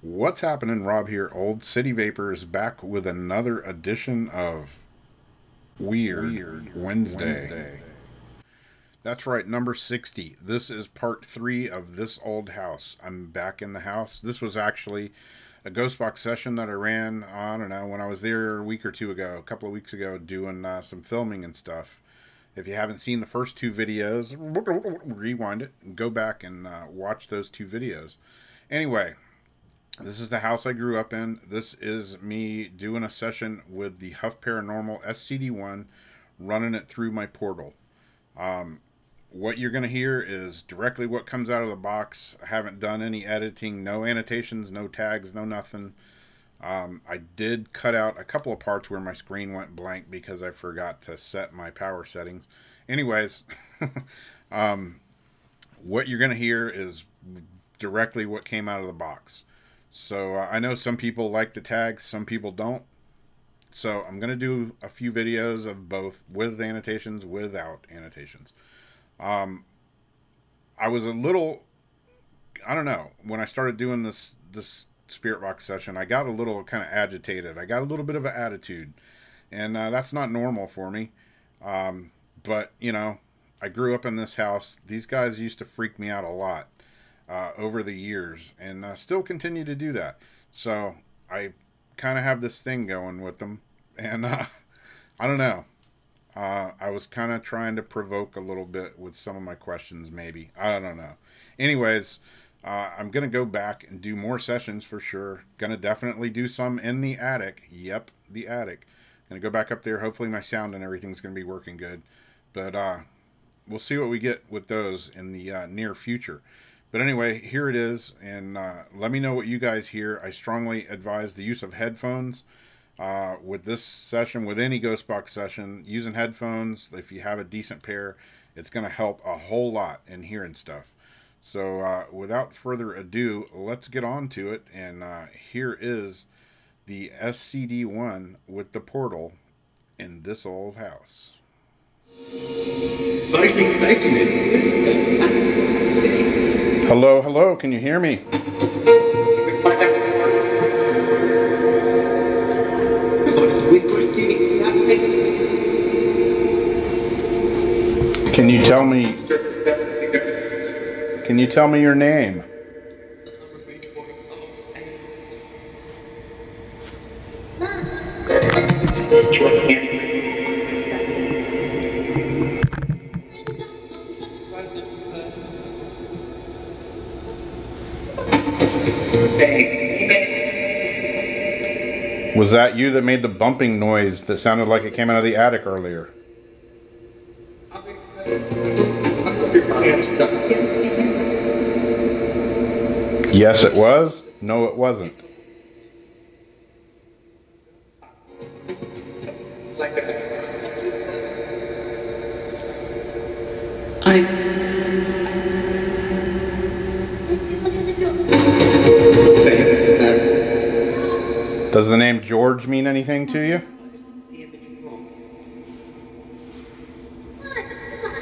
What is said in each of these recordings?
What's happening? Rob here. Old City Vapor is back with another edition of Weird, Weird Wednesday. Wednesday. That's right, number 60. This is part three of This Old House. I'm back in the house. This was actually a Ghostbox session that I ran, I don't know, when I was there a week or two ago, a couple of weeks ago, doing uh, some filming and stuff. If you haven't seen the first two videos, rewind it and go back and uh, watch those two videos. Anyway, this is the house I grew up in. This is me doing a session with the Huff Paranormal SCD1, running it through my portal. Um, what you're going to hear is directly what comes out of the box. I haven't done any editing, no annotations, no tags, no nothing. Um, I did cut out a couple of parts where my screen went blank because I forgot to set my power settings. Anyways, um, what you're going to hear is directly what came out of the box. So uh, I know some people like the tags, some people don't. So I'm going to do a few videos of both with annotations, without annotations. Um, I was a little, I don't know, when I started doing this this spirit box session, I got a little kind of agitated. I got a little bit of an attitude, and uh, that's not normal for me. Um, but you know, I grew up in this house. These guys used to freak me out a lot uh, over the years and uh, still continue to do that. So I kind of have this thing going with them. And uh, I don't know. Uh, I was kind of trying to provoke a little bit with some of my questions, maybe. I don't know. Anyways, uh, I'm going to go back and do more sessions for sure. Going to definitely do some in the attic. Yep, the attic. Going to go back up there. Hopefully, my sound and everything's going to be working good. But uh, we'll see what we get with those in the uh, near future. But anyway, here it is, and uh, let me know what you guys hear. I strongly advise the use of headphones uh, with this session, with any Ghostbox session. Using headphones, if you have a decent pair, it's going to help a whole lot in hearing stuff. So, uh, without further ado, let's get on to it. And uh, here is the SCD1 with the portal in this old house. Hello, hello, can you hear me? Can you tell me Can you tell me your name? Was that you that made the bumping noise that sounded like it came out of the attic earlier? Yes, it was. No, it wasn't. Does the name George mean anything to you?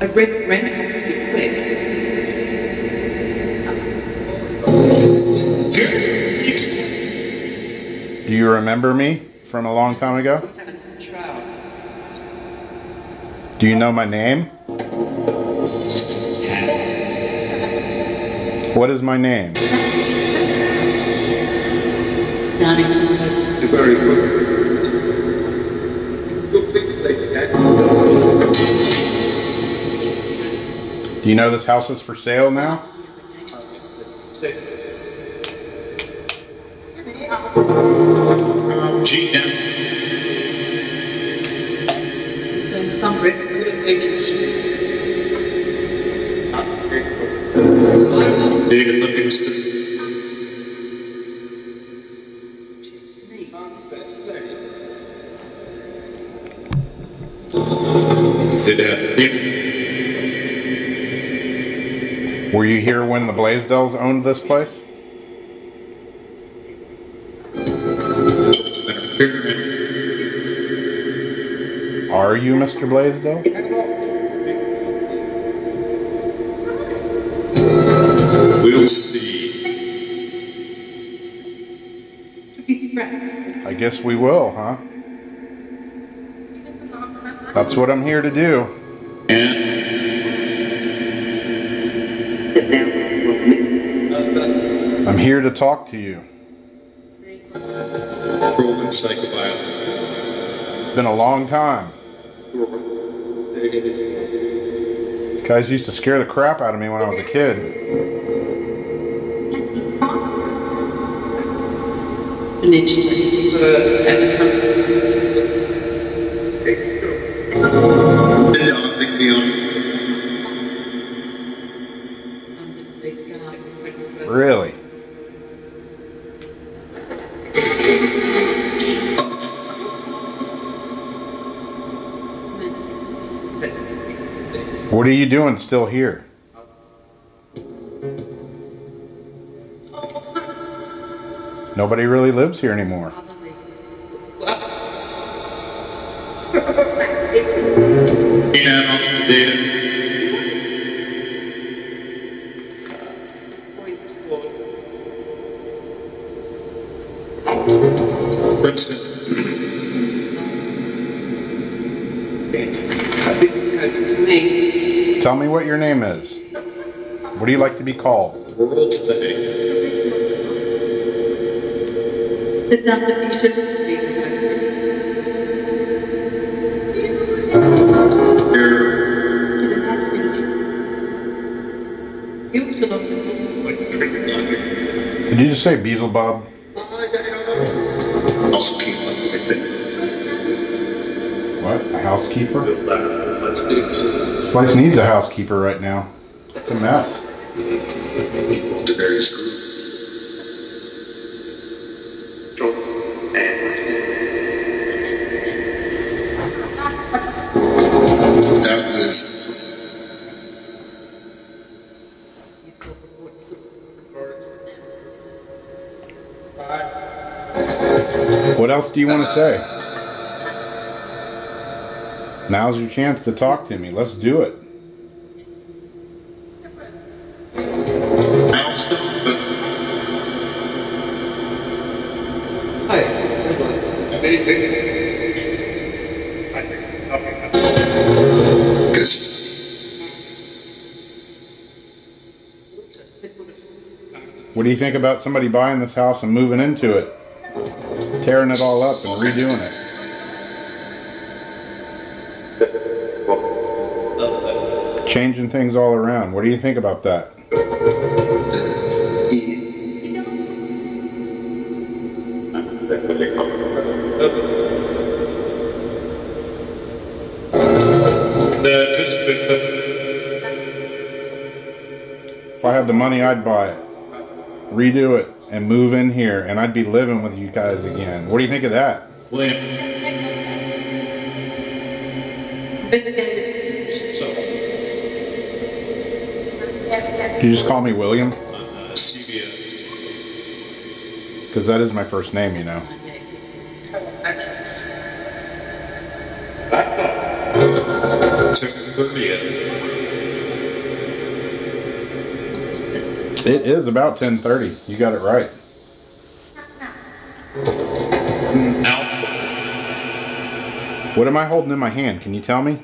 I read rent pretty quick. Do you remember me from a long time ago? Do you know my name? What is my name? Very Do you know this house is for sale now? Did uh, Were you here when the Blaisdells owned this place? Are you Mr. Blaisdell? We'll see. To be scrapped. I guess we will, huh? That's what I'm here to do. I'm here to talk to you. proven psychobiologist. It's been a long time. Guys used to scare the crap out of me when I was a kid. What are you doing still here? Nobody really lives here anymore. Tell me what your name is. What do you like to be called? Did you just say Beelzebub? What? A housekeeper? This. Place needs a housekeeper right now. It's a mess. Equal various What else do you want to say? Now's your chance to talk to me. Let's do it. milestone, but because What do you think about somebody buying this house and moving into it? Tearing it all up and redoing it? Changing things all around. What do you think about that? If I had the money, I'd buy it, redo it, and move in here, and I'd be living with you guys again. What do you think of that? Did you just call me William? uh, Because that is my first name, you know. Took 30th. It is about 10:30. You got it right. What am I holding in my hand? Can you tell me?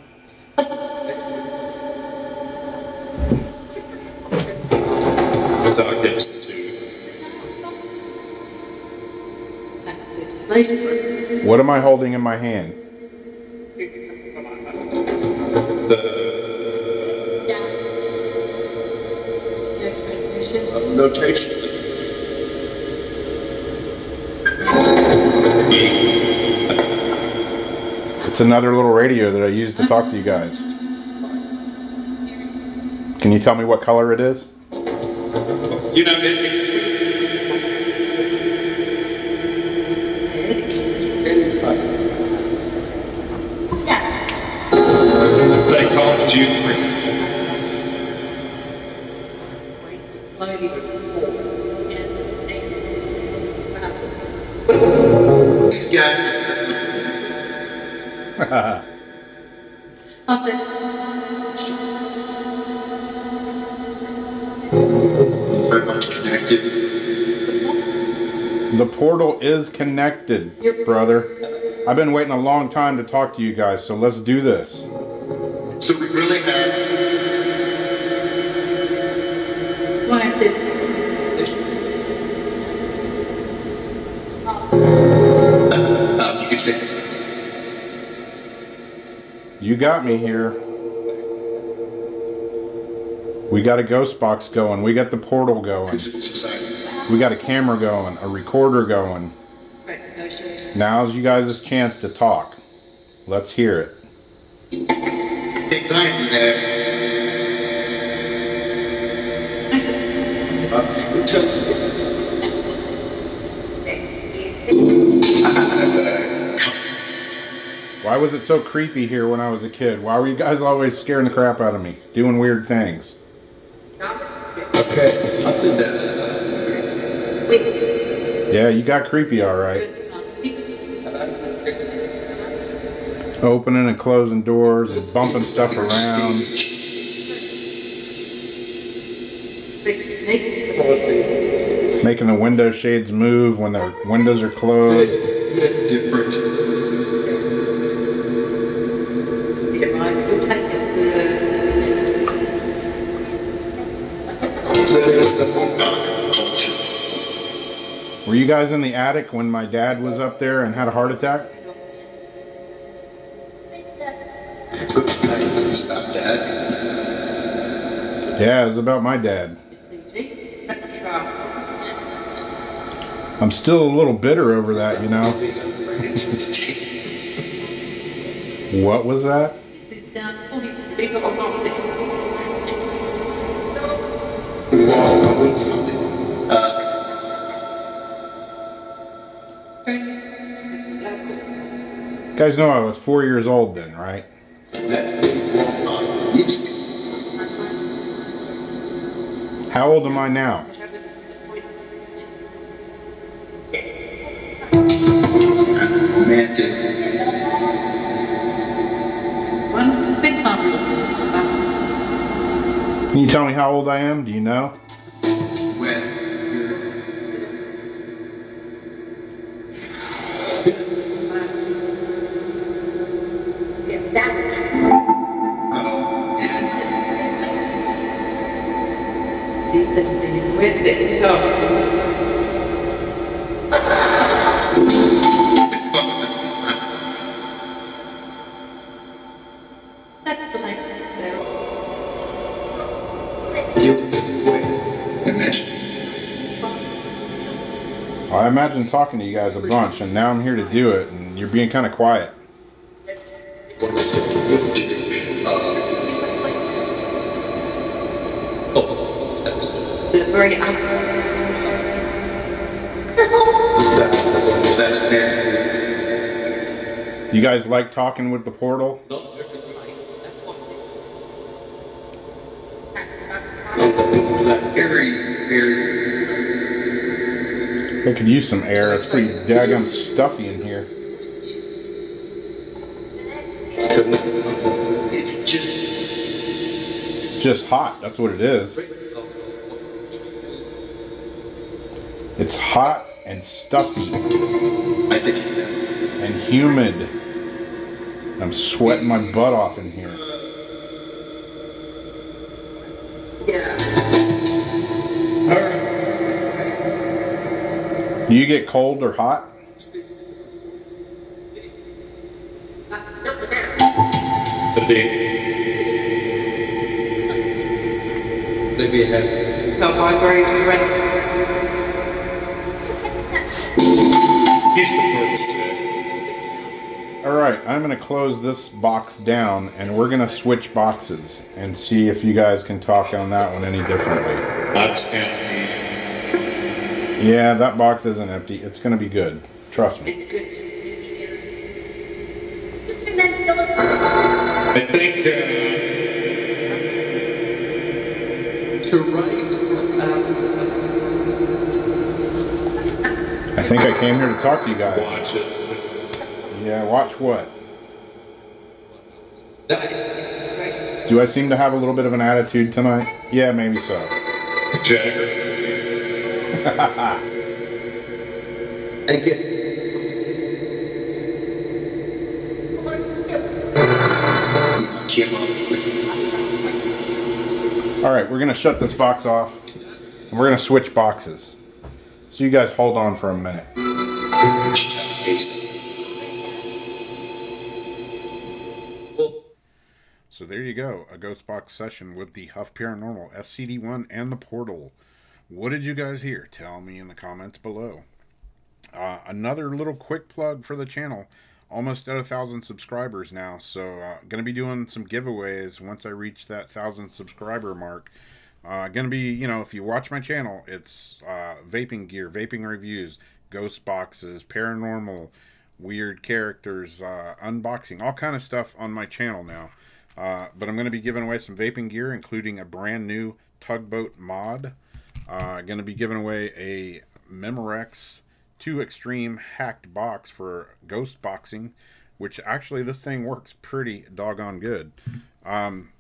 What am I holding in my hand? Notation. It's another little radio that I use to talk to you guys. Can you tell me what color it is? You know, it, These guys, Up there. very much connected. The portal is connected, brother. I've been waiting a long time to talk to you guys, so let's do this. So we really have, Why I said, um, you could say, You got me here. We got a ghost box going. We got the portal going. We got a camera going, a recorder going. Now's you guys' chance to talk. Let's hear it. Anxiety that I Why was it so creepy here when I was a kid? Why were you guys always scaring the crap out of me? Doing weird things. Okay. Something that wait, Yeah, you got creepy alright. Opening and closing doors and bumping stuff around. Making the window shades move when the windows are closed. Were you guys in the attic when my dad was up there and had a heart attack? Yeah, it was about my dad. I'm still a little bitter over that, you know. What was that? Guys know I was four years old then, right? How old am I now? One big puppy. Can you tell me how old I am? Do you know? I imagine talking to you guys a bunch, and now I'm here to do it, and you're being kind of quiet. The very out. That's fair. You guys like talking with the portal? Very, very. I could use some air. It's pretty daggum stuffy in here. It's just. It's just hot. That's what it is. It's hot and stuffy I think. and humid. I'm sweating my butt off in here. Yeah. Do you get cold or hot? The big. Maybe have. So my very ready. The first. All right, I'm going to close this box down and we're going to switch boxes and see if you guys can talk on that one any differently. That's empty. Yeah, that box isn't empty. It's going to be good. Trust me. I think, uh, think I came here to talk to you guys. watch it. Yeah, watch what? Do I seem to have a little bit of an attitude tonight? Yeah, maybe so. Jagger. and get Jim up. All right, we're going to shut this box off and we're going to switch boxes. So you guys hold on for a minute. So there you go, a ghost box session with the Huff Paranormal SCD1 and the Portal. What did you guys hear? Tell me in the comments below. Uh, another little quick plug for the channel. Almost at a thousand subscribers now, so uh, gonna be doing some giveaways once I reach that thousand subscriber mark. Uh, gonna be, you know, if you watch my channel, it's uh, vaping gear, vaping reviews, ghost boxes, paranormal, weird characters, uh, unboxing, all kind of stuff on my channel now. Uh, but I'm to be giving away some vaping gear, including a brand new tugboat mod. Uh, to be giving away a Memorex 2 Extreme hacked box for ghost boxing, which actually this thing works pretty doggone good. Um,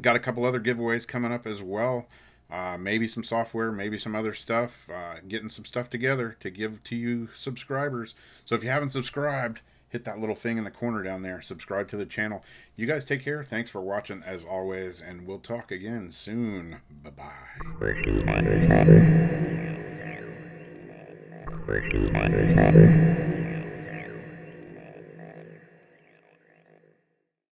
got a couple other giveaways coming up as well. Uh, maybe some software, maybe some other stuff. Uh, getting some stuff together to give to you subscribers. So if you haven't subscribed, hit that little thing in the corner down there. Subscribe to the channel. You guys take care. Thanks for watching as always, and we'll talk again soon. Bye bye.